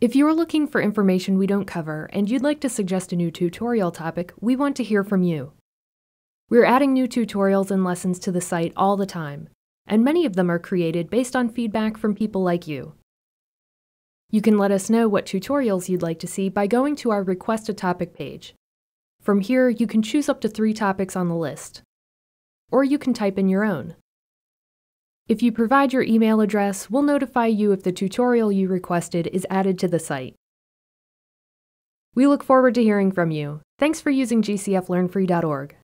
If you're looking for information we don't cover and you'd like to suggest a new tutorial topic, we want to hear from you. We're adding new tutorials and lessons to the site all the time, and many of them are created based on feedback from people like you. You can let us know what tutorials you'd like to see by going to our Request a Topic page. From here, you can choose up to three topics on the list. Or you can type in your own. If you provide your email address, we'll notify you if the tutorial you requested is added to the site. We look forward to hearing from you. Thanks for using gcflearnfree.org.